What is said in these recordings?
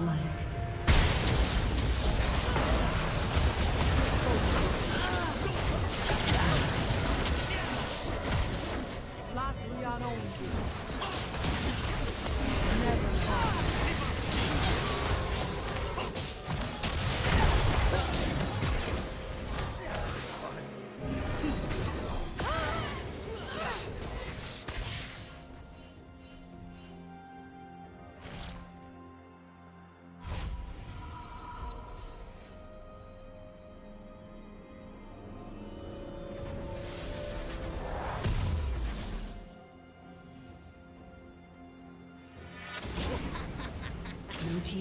Godlike.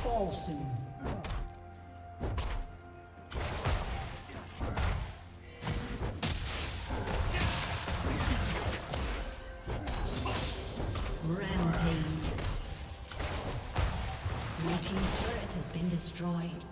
Fall soon. Rampage. Blue team's turret has been destroyed.